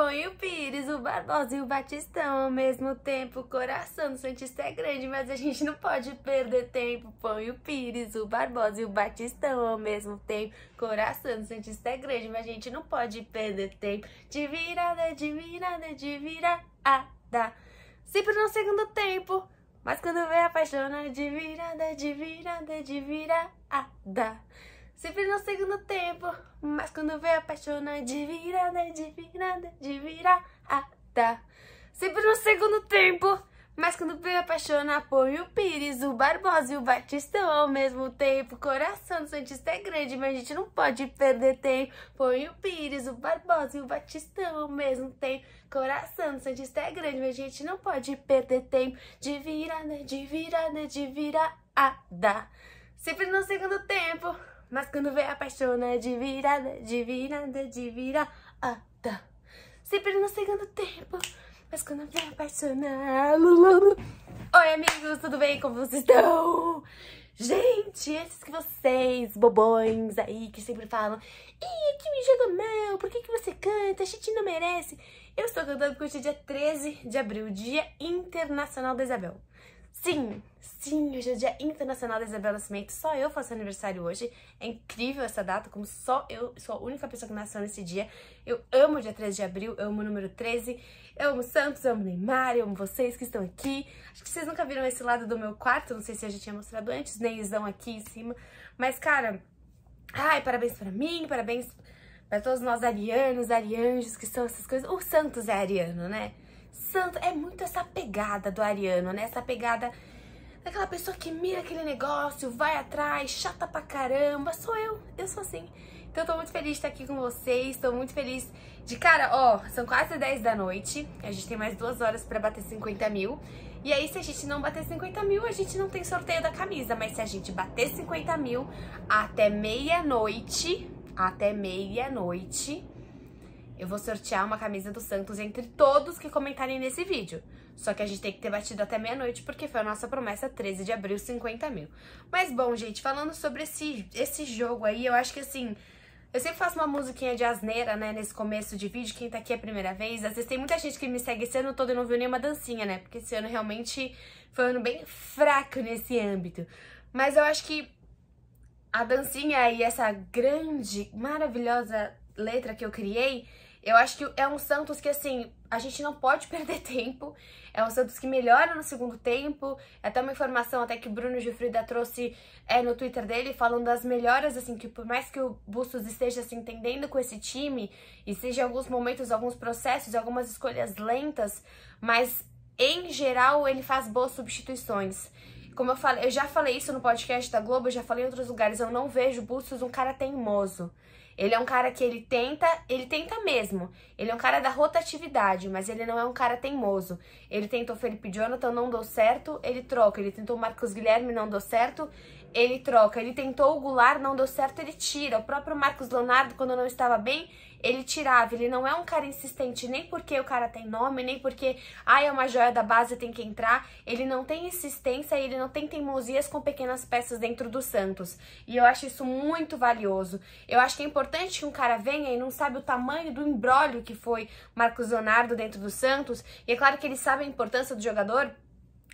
Põe o Pires, o Barbosa e o Batistão ao mesmo tempo. O coração do Santista é grande, mas a gente não pode perder tempo. Põe o Pires, o Barbosa e o Batistão ao mesmo tempo. Coração do Santista é grande, mas a gente não pode perder tempo. De virada, de virada, de virada. Sempre no segundo tempo. Mas quando vem apaixona, de virada, de virada, de virada. Sempre no segundo tempo, mas quando vem apaixona de virada, de virada, de virada. Sempre no segundo tempo, mas quando vem apaixona, põe o Pires, o Barbosa e o Batistão ao mesmo tempo. Coração do Santista é grande, mas a gente não pode perder tempo. Põe o Pires, o Barbosa e o Batistão ao mesmo tempo. Coração do Santista é grande, mas a gente não pode perder tempo. De virada, de virada, de virada. Sempre no segundo tempo. Mas quando vem apaixona de virada, de virada, de virada. Sempre no segundo tempo. Mas quando vem apaixona. Oi, amigos, tudo bem? Como vocês estão? Gente, esses que vocês, bobões aí, que sempre falam Ih, que me joga mal, por que, que você canta? A gente não merece. Eu estou cantando porque hoje é dia 13 de abril, Dia Internacional da Isabel. Sim, sim, hoje é o Dia Internacional da Isabel Nascimento. Só eu faço aniversário hoje. É incrível essa data, como só eu sou a única pessoa que nasceu nesse dia. Eu amo o dia 13 de abril, eu amo o número 13. Eu amo Santos, eu amo Neymar, eu amo vocês que estão aqui. Acho que vocês nunca viram esse lado do meu quarto, não sei se eu já tinha mostrado antes, Neizão aqui em cima. Mas, cara, ai, parabéns pra mim, parabéns para todos nós arianos, arianjos, que são essas coisas. O Santos é ariano, né? Santo, é muito essa pegada do ariano, né? Essa pegada daquela pessoa que mira aquele negócio, vai atrás, chata pra caramba. Sou eu, eu sou assim. Então eu tô muito feliz de estar aqui com vocês, tô muito feliz de... Cara, ó, são quase 10 da noite, a gente tem mais duas horas pra bater 50 mil. E aí, se a gente não bater 50 mil, a gente não tem sorteio da camisa. Mas se a gente bater 50 mil até meia-noite, até meia-noite, eu vou sortear uma camisa do Santos entre todos que comentarem nesse vídeo. Só que a gente tem que ter batido até meia-noite, porque foi a nossa promessa 13 de abril, 50 mil. Mas bom, gente, falando sobre esse, esse jogo aí, eu acho que assim... Eu sempre faço uma musiquinha de asneira, né, nesse começo de vídeo, quem tá aqui a primeira vez. Às vezes tem muita gente que me segue esse ano todo e não viu nenhuma dancinha, né? Porque esse ano realmente foi um ano bem fraco nesse âmbito. Mas eu acho que a dancinha e essa grande, maravilhosa letra que eu criei eu acho que é um Santos que, assim, a gente não pode perder tempo. É um Santos que melhora no segundo tempo. É até uma informação até que o Bruno Gilfrida trouxe é, no Twitter dele, falando das melhoras, assim, que por mais que o Bustos esteja se entendendo com esse time, e seja alguns momentos, alguns processos, algumas escolhas lentas, mas em geral ele faz boas substituições. Como eu falei, eu já falei isso no podcast da Globo, eu já falei em outros lugares, eu não vejo o Bustos um cara teimoso. Ele é um cara que ele tenta, ele tenta mesmo. Ele é um cara da rotatividade, mas ele não é um cara teimoso. Ele tentou Felipe Jonathan, não deu certo, ele troca. Ele tentou Marcos Guilherme, não deu certo, ele troca. Ele tentou o Goulart, não deu certo, ele tira. O próprio Marcos Leonardo, quando não estava bem, ele tirava. Ele não é um cara insistente nem porque o cara tem nome, nem porque, ah, é uma joia da base, tem que entrar. Ele não tem insistência, ele não tem teimosias com pequenas peças dentro do Santos. E eu acho isso muito valioso. Eu acho que é importante que um cara venha e não sabe o tamanho do embrólio que foi Marcos Leonardo dentro do Santos. E é claro que ele sabe a importância do jogador,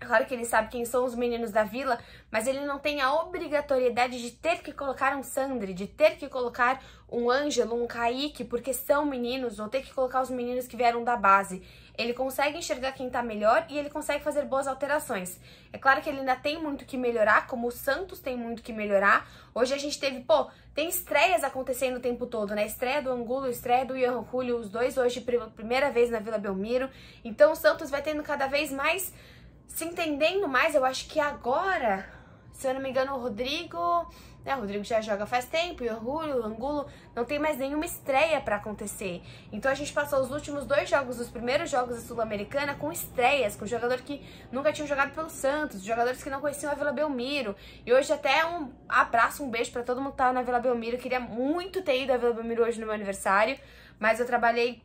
Claro que ele sabe quem são os meninos da vila, mas ele não tem a obrigatoriedade de ter que colocar um Sandri, de ter que colocar um Ângelo, um Kaique, porque são meninos, ou ter que colocar os meninos que vieram da base. Ele consegue enxergar quem tá melhor e ele consegue fazer boas alterações. É claro que ele ainda tem muito que melhorar, como o Santos tem muito que melhorar. Hoje a gente teve, pô, tem estreias acontecendo o tempo todo, né? Estreia do Angulo, estreia do Ian Julio, os dois hoje pela primeira vez na Vila Belmiro. Então o Santos vai tendo cada vez mais se entendendo mais, eu acho que agora, se eu não me engano, o Rodrigo, né, o Rodrigo já joga faz tempo, e o Julio, o Angulo, não tem mais nenhuma estreia para acontecer. Então a gente passou os últimos dois jogos, os primeiros jogos da Sul-Americana, com estreias, com jogadores que nunca tinham jogado pelo Santos, jogadores que não conheciam a Vila Belmiro. E hoje até um abraço, um beijo para todo mundo que tava na Vila Belmiro. Eu queria muito ter ido à Vila Belmiro hoje no meu aniversário, mas eu trabalhei,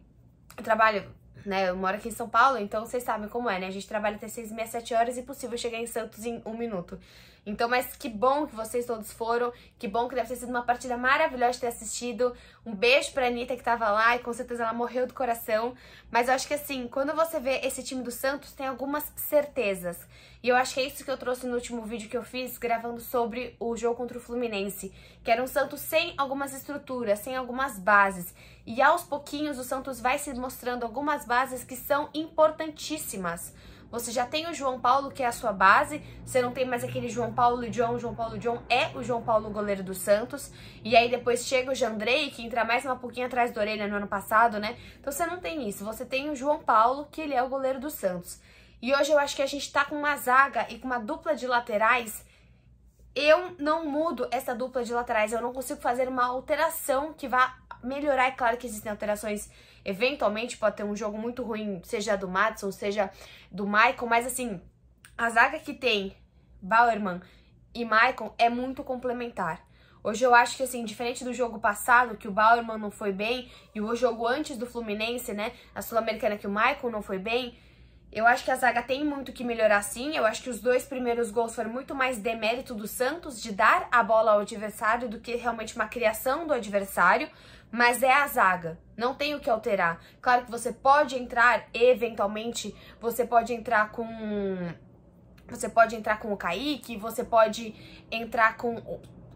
eu trabalho né? Eu moro aqui em São Paulo, então vocês sabem como é, né? A gente trabalha até 6 e meia, 7 horas e possível chegar em Santos em um minuto. Então, mas que bom que vocês todos foram, que bom que deve ter sido uma partida maravilhosa de ter assistido. Um beijo pra Anitta que tava lá e com certeza ela morreu do coração. Mas eu acho que assim, quando você vê esse time do Santos, tem algumas certezas. E eu acho que é isso que eu trouxe no último vídeo que eu fiz, gravando sobre o jogo contra o Fluminense. Que era um Santos sem algumas estruturas, sem algumas bases. E aos pouquinhos o Santos vai se mostrando algumas bases que são importantíssimas. Você já tem o João Paulo, que é a sua base. Você não tem mais aquele João Paulo John. João Paulo John é o João Paulo, goleiro do Santos. E aí depois chega o Jandrei, que entra mais uma pouquinho atrás da orelha no ano passado, né? Então você não tem isso. Você tem o João Paulo, que ele é o goleiro do Santos. E hoje eu acho que a gente tá com uma zaga e com uma dupla de laterais. Eu não mudo essa dupla de laterais. Eu não consigo fazer uma alteração que vá melhorar. É claro que existem alterações Eventualmente pode ter um jogo muito ruim, seja do Madison, seja do Michael, mas assim, a zaga que tem Bauerman e Michael é muito complementar. Hoje eu acho que, assim, diferente do jogo passado, que o Bauerman não foi bem, e o jogo antes do Fluminense, né, a Sul-Americana, que o Michael não foi bem, eu acho que a zaga tem muito que melhorar sim. Eu acho que os dois primeiros gols foram muito mais demérito do Santos, de dar a bola ao adversário, do que realmente uma criação do adversário mas é a zaga. Não tem o que alterar. Claro que você pode entrar, eventualmente, você pode entrar com. Você pode entrar com o Kaique, você pode entrar com.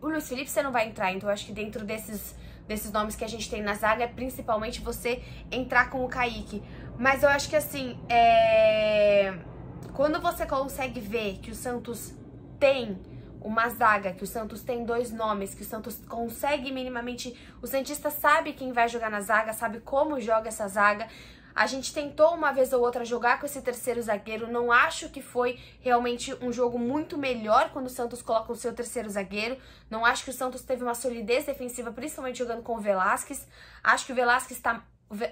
O Luiz Felipe você não vai entrar, então eu acho que dentro desses, desses nomes que a gente tem na zaga é principalmente você entrar com o Kaique. Mas eu acho que assim, é... quando você consegue ver que o Santos tem uma zaga, que o Santos tem dois nomes, que o Santos consegue minimamente. O Santista sabe quem vai jogar na zaga, sabe como joga essa zaga. A gente tentou uma vez ou outra jogar com esse terceiro zagueiro. Não acho que foi realmente um jogo muito melhor quando o Santos coloca o seu terceiro zagueiro. Não acho que o Santos teve uma solidez defensiva, principalmente jogando com o Velasquez. Acho que o Velasquez está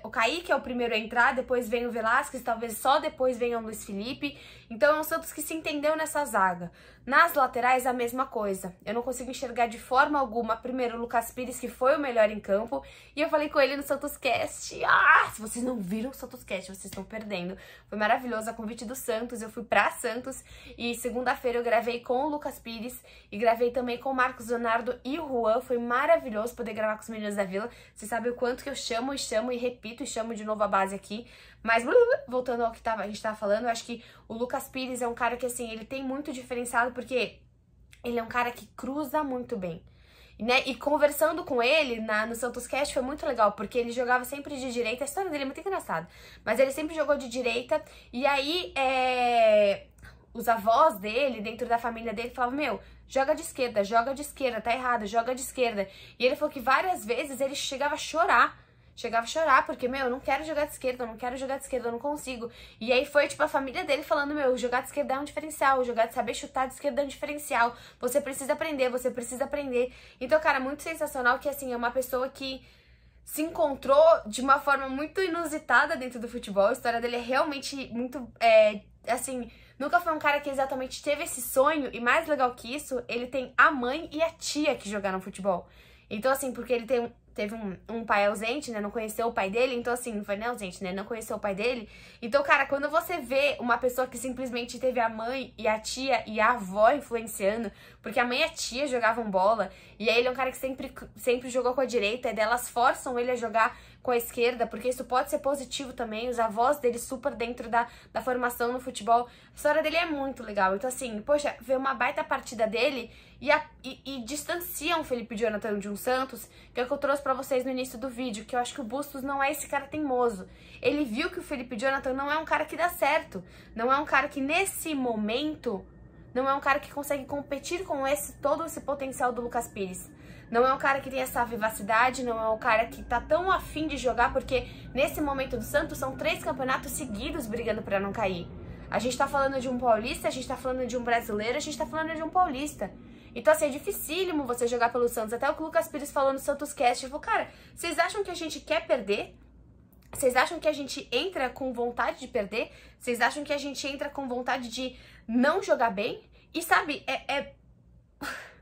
o Kaique é o primeiro a entrar, depois vem o Velasquez, talvez só depois venha o Luiz Felipe. Então é um Santos que se entendeu nessa zaga. Nas laterais, a mesma coisa. Eu não consigo enxergar de forma alguma, primeiro, o Lucas Pires, que foi o melhor em campo. E eu falei com ele no Santos Cast. Ah, se vocês não viram o Santos Cast, vocês estão perdendo. Foi maravilhoso a convite do Santos. Eu fui pra Santos e segunda-feira eu gravei com o Lucas Pires e gravei também com o Marcos Leonardo e o Juan. Foi maravilhoso poder gravar com os meninos da vila. Vocês sabem o quanto que eu chamo e chamo e repito e chamo de novo a base aqui. Mas, voltando ao que tava, a gente tava falando, eu acho que o Lucas Pires é um cara que, assim, ele tem muito diferenciado porque ele é um cara que cruza muito bem. Né? E conversando com ele na, no Santos Cast foi muito legal, porque ele jogava sempre de direita. A história dele é muito engraçada. Mas ele sempre jogou de direita. E aí, é, os avós dele, dentro da família dele, falavam: Meu, joga de esquerda, joga de esquerda, tá errado, joga de esquerda. E ele falou que várias vezes ele chegava a chorar chegava a chorar, porque, meu, eu não quero jogar de esquerda, eu não quero jogar de esquerda, eu não consigo. E aí foi, tipo, a família dele falando, meu, jogar de esquerda é um diferencial, jogar de saber chutar de esquerda é um diferencial. Você precisa aprender, você precisa aprender. Então, cara, muito sensacional que, assim, é uma pessoa que se encontrou de uma forma muito inusitada dentro do futebol. A história dele é realmente muito, é, assim... Nunca foi um cara que exatamente teve esse sonho, e mais legal que isso, ele tem a mãe e a tia que jogaram futebol. Então, assim, porque ele tem teve um, um pai ausente, né? Não conheceu o pai dele, então assim, não foi nem ausente, né? Não conheceu o pai dele. Então, cara, quando você vê uma pessoa que simplesmente teve a mãe e a tia e a avó influenciando, porque a mãe e a tia jogavam bola, e aí ele é um cara que sempre, sempre jogou com a direita, e delas forçam ele a jogar com a esquerda, porque isso pode ser positivo também. Os avós dele super dentro da, da formação no futebol. A história dele é muito legal. Então, assim, poxa, ver uma baita partida dele e, a, e, e distanciam Felipe Jonathan de um Santos, que é o que eu trouxe para vocês no início do vídeo, que eu acho que o Bustos não é esse cara teimoso. Ele viu que o Felipe Jonathan não é um cara que dá certo, não é um cara que nesse momento não é um cara que consegue competir com esse todo esse potencial do Lucas Pires. Não é um cara que tem essa vivacidade, não é um cara que tá tão afim de jogar, porque nesse momento do Santos são três campeonatos seguidos brigando para não cair. A gente tá falando de um paulista, a gente tá falando de um brasileiro, a gente tá falando de um paulista. Então, assim, é dificílimo você jogar pelo Santos. Até o Lucas Pires falou no Santos Cast, falou, cara, vocês acham que a gente quer perder? Vocês acham que a gente entra com vontade de perder? Vocês acham que a gente entra com vontade de não jogar bem? E sabe, é... é...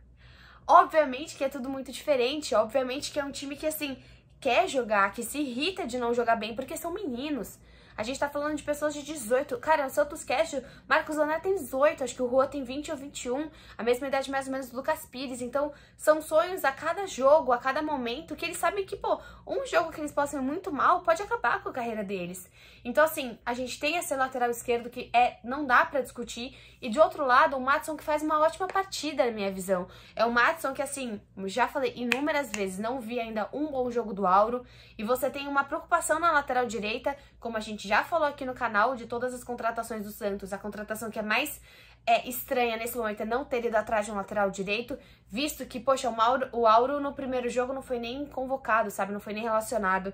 Obviamente que é tudo muito diferente, obviamente que é um time que, assim, quer jogar, que se irrita de não jogar bem, porque são meninos. A gente tá falando de pessoas de 18. Cara, o Santos Cast, Marcos Leonardo tem 18, acho que o Rua tem 20 ou 21, a mesma idade mais ou menos do Lucas Pires. Então, são sonhos a cada jogo, a cada momento, que eles sabem que, pô, um jogo que eles possam ir muito mal pode acabar com a carreira deles. Então, assim, a gente tem esse lateral esquerdo que é não dá para discutir. E de outro lado, o Matson que faz uma ótima partida, na minha visão. É o Matson que, assim, já falei inúmeras vezes, não vi ainda um bom jogo do Auro. E você tem uma preocupação na lateral direita, como a gente já falou aqui no canal, de todas as contratações do Santos, a contratação que é mais é, estranha nesse momento é não ter ido atrás de um lateral direito, visto que, poxa, o, Mauro, o Auro no primeiro jogo não foi nem convocado, sabe? Não foi nem relacionado.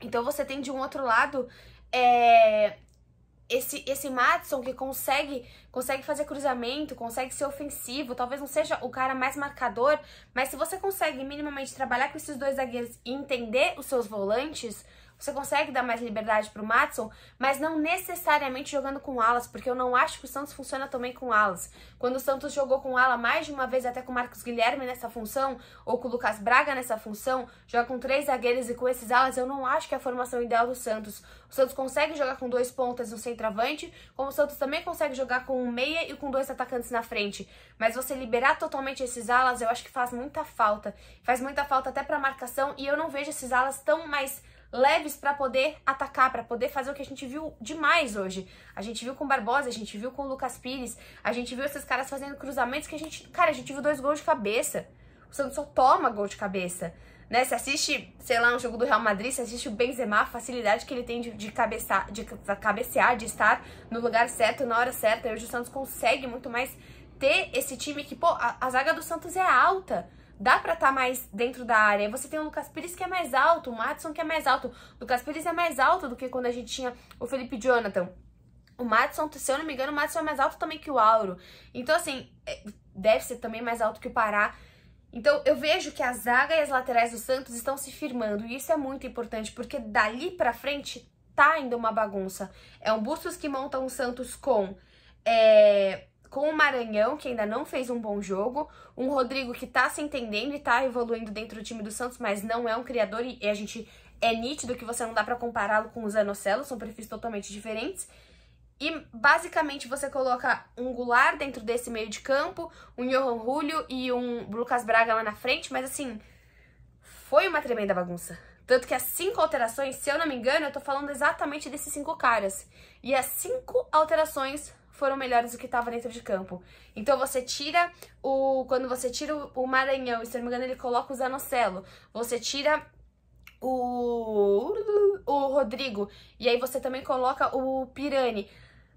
Então você tem de um outro lado é, esse, esse Matson que consegue, consegue fazer cruzamento, consegue ser ofensivo, talvez não seja o cara mais marcador, mas se você consegue minimamente trabalhar com esses dois zagueiros e entender os seus volantes, você consegue dar mais liberdade pro Matson, mas não necessariamente jogando com alas, porque eu não acho que o Santos funciona também com alas. Quando o Santos jogou com ala mais de uma vez, até com o Marcos Guilherme nessa função, ou com o Lucas Braga nessa função, joga com três zagueiros e com esses alas, eu não acho que é a formação ideal do Santos. O Santos consegue jogar com dois pontas no centroavante, como o Santos também consegue jogar com um meia e com dois atacantes na frente. Mas você liberar totalmente esses alas, eu acho que faz muita falta. Faz muita falta até para marcação, e eu não vejo esses alas tão mais leves para poder atacar, para poder fazer o que a gente viu demais hoje. A gente viu com Barbosa, a gente viu com Lucas Pires, a gente viu esses caras fazendo cruzamentos que a gente, cara, a gente viu dois gols de cabeça. O Santos só toma gol de cabeça. Né? Você assiste, sei lá, um jogo do Real Madrid, você assiste o Benzema, a facilidade que ele tem de, de, cabeçar, de cabecear, de estar no lugar certo, na hora certa. E hoje o Santos consegue muito mais ter esse time que, pô, a, a zaga do Santos é alta dá pra estar tá mais dentro da área. Você tem o Lucas Pires que é mais alto, o Matson que é mais alto. O Lucas Pires é mais alto do que quando a gente tinha o Felipe Jonathan. O Matson, se eu não me engano, o Matson é mais alto também que o Auro. Então, assim, é, deve ser também mais alto que o Pará. Então, eu vejo que a zaga e as laterais do Santos estão se firmando. E isso é muito importante, porque dali pra frente tá ainda uma bagunça. É um Bustos que monta um Santos com... É, com o Maranhão, que ainda não fez um bom jogo, um Rodrigo que tá se entendendo e tá evoluindo dentro do time do Santos, mas não é um criador e a gente é nítido que você não dá para compará-lo com o Zanocelo, são perfis totalmente diferentes. E basicamente você coloca um Goulart dentro desse meio de campo, um Johan Julio e um Lucas Braga lá na frente, mas assim, foi uma tremenda bagunça. Tanto que as cinco alterações, se eu não me engano, eu tô falando exatamente desses cinco caras. E as cinco alterações foram melhores do que estava dentro de campo. Então você tira o. Quando você tira o Maranhão, se não me engano, ele coloca o Zanocelo. Você tira o. o Rodrigo. E aí você também coloca o Pirani.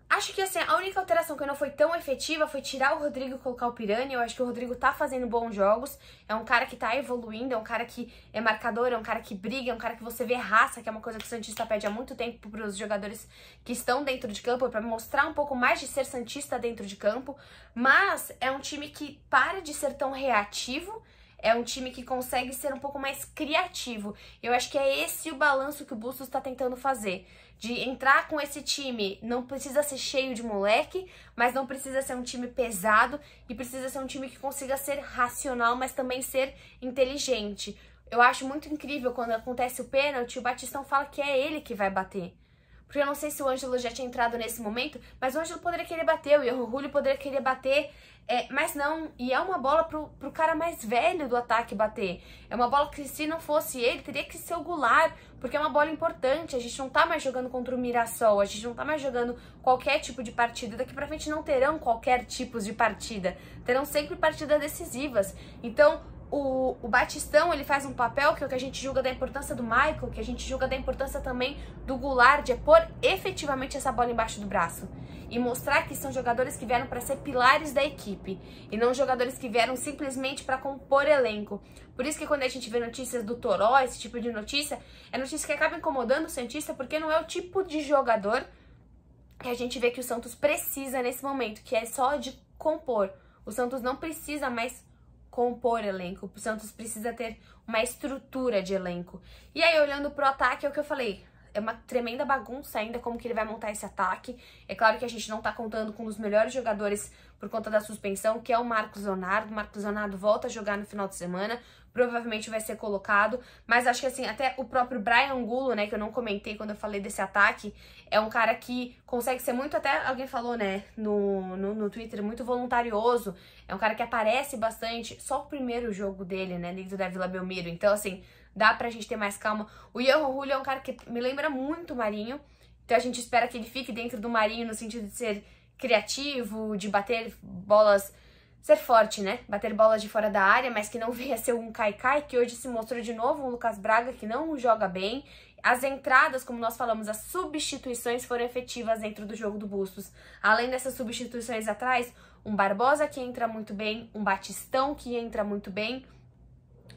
Acho que assim, a única alteração que não foi tão efetiva foi tirar o Rodrigo e colocar o Piranha. Eu acho que o Rodrigo tá fazendo bons jogos. É um cara que tá evoluindo, é um cara que é marcador, é um cara que briga, é um cara que você vê raça, que é uma coisa que o Santista pede há muito tempo para os jogadores que estão dentro de campo, para mostrar um pouco mais de ser Santista dentro de campo. Mas é um time que para de ser tão reativo é um time que consegue ser um pouco mais criativo. Eu acho que é esse o balanço que o Bustos está tentando fazer. De entrar com esse time, não precisa ser cheio de moleque, mas não precisa ser um time pesado e precisa ser um time que consiga ser racional, mas também ser inteligente. Eu acho muito incrível quando acontece o pênalti, o Batistão fala que é ele que vai bater. Porque eu não sei se o Ângelo já tinha entrado nesse momento, mas o Ângelo poderia querer bater, o Julio poderia querer bater, é, mas não. E é uma bola pro, pro cara mais velho do ataque bater. É uma bola que se não fosse ele, teria que ser o Goulart, porque é uma bola importante. A gente não tá mais jogando contra o Mirassol, a gente não tá mais jogando qualquer tipo de partida. Daqui pra frente não terão qualquer tipo de partida. Terão sempre partidas decisivas. Então, o, o Batistão ele faz um papel que é o que a gente julga da importância do Michael, que a gente julga da importância também do Goulart, é pôr efetivamente essa bola embaixo do braço e mostrar que são jogadores que vieram para ser pilares da equipe e não jogadores que vieram simplesmente para compor elenco. Por isso que quando a gente vê notícias do Toró, esse tipo de notícia, é notícia que acaba incomodando o Santista porque não é o tipo de jogador que a gente vê que o Santos precisa nesse momento, que é só de compor. O Santos não precisa mais compor elenco. O Santos precisa ter uma estrutura de elenco. E aí, olhando pro ataque, é o que eu falei. É uma tremenda bagunça ainda como que ele vai montar esse ataque. É claro que a gente não tá contando com um dos melhores jogadores por conta da suspensão, que é o Marcos Leonardo. O Marcos Leonardo volta a jogar no final de semana, provavelmente vai ser colocado. Mas acho que assim, até o próprio Brian Angulo, né, que eu não comentei quando eu falei desse ataque, é um cara que consegue ser muito, até alguém falou, né, no, no, no Twitter, muito voluntarioso. É um cara que aparece bastante. Só o primeiro jogo dele, né, dentro da Vila Belmiro. Então, assim, dá pra gente ter mais calma. O Johan Julio é um cara que me lembra muito o Marinho. Então a gente espera que ele fique dentro do Marinho no sentido de ser criativo, de bater bolas ser forte, né? Bater bolas de fora da área, mas que não venha ser um Kaikai, que hoje se mostrou de novo um Lucas Braga que não joga bem. As entradas, como nós falamos, as substituições foram efetivas dentro do jogo do Bustos. Além dessas substituições atrás, um Barbosa que entra muito bem, um Batistão que entra muito bem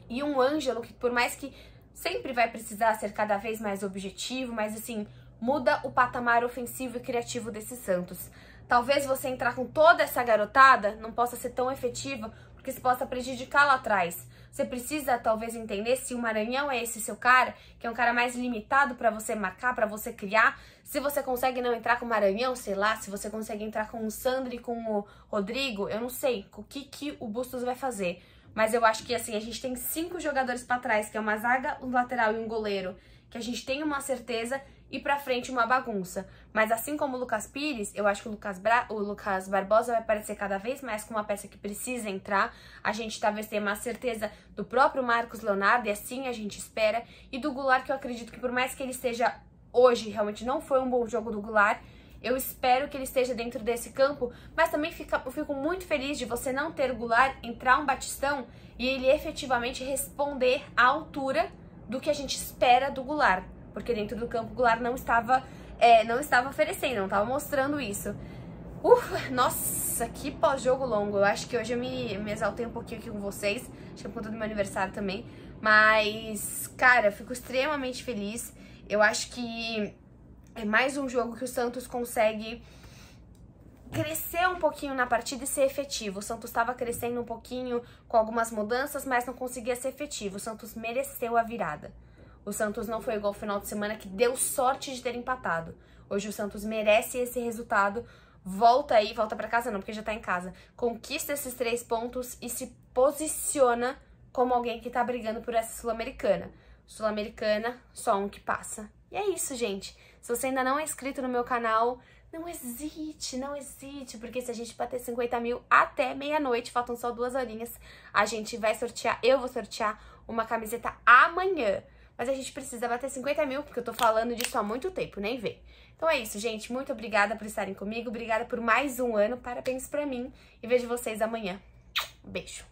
e um Ângelo que, por mais que sempre vai precisar ser cada vez mais objetivo, mas assim, muda o patamar ofensivo e criativo desse Santos. Talvez você entrar com toda essa garotada não possa ser tão efetiva, porque se possa prejudicar lá atrás. Você precisa talvez entender se o Maranhão é esse seu cara, que é um cara mais limitado para você marcar, para você criar. Se você consegue não entrar com o Maranhão, sei lá, se você consegue entrar com o Sandro e com o Rodrigo, eu não sei o que, que o Bustos vai fazer. Mas eu acho que assim, a gente tem cinco jogadores para trás, que é uma zaga, um lateral e um goleiro, que a gente tem uma certeza e pra frente uma bagunça. Mas assim como o Lucas Pires, eu acho que o Lucas, Bra o Lucas Barbosa vai aparecer cada vez mais com uma peça que precisa entrar. A gente talvez tenha uma certeza do próprio Marcos Leonardo, e assim a gente espera. E do Goulart, que eu acredito que por mais que ele esteja hoje, realmente não foi um bom jogo do Goulart, eu espero que ele esteja dentro desse campo, mas também fica, eu fico muito feliz de você não ter o Goulart entrar um Batistão e ele efetivamente responder à altura do que a gente espera do Goulart porque dentro do campo Goulart não estava, é, não estava oferecendo, não estava mostrando isso. Uf, nossa, que pós-jogo longo. Eu acho que hoje eu me, me exaltei um pouquinho aqui com vocês. Acho que é por conta do meu aniversário também. Mas, cara, eu fico extremamente feliz. Eu acho que é mais um jogo que o Santos consegue crescer um pouquinho na partida e ser efetivo. O Santos estava crescendo um pouquinho com algumas mudanças, mas não conseguia ser efetivo. O Santos mereceu a virada. O Santos não foi igual ao final de semana que deu sorte de ter empatado. Hoje o Santos merece esse resultado. Volta aí, volta para casa não, porque já tá em casa. Conquista esses três pontos e se posiciona como alguém que tá brigando por essa Sul-Americana. Sul-Americana, só um que passa. E é isso, gente. Se você ainda não é inscrito no meu canal, não hesite, não hesite, porque se a gente bater 50 mil até meia-noite, faltam só duas horinhas, a gente vai sortear, eu vou sortear uma camiseta amanhã. Mas a gente precisa bater 50 mil, porque eu tô falando disso há muito tempo, nem vê. Então é isso, gente. Muito obrigada por estarem comigo. Obrigada por mais um ano. Parabéns pra mim. E vejo vocês amanhã. Beijo.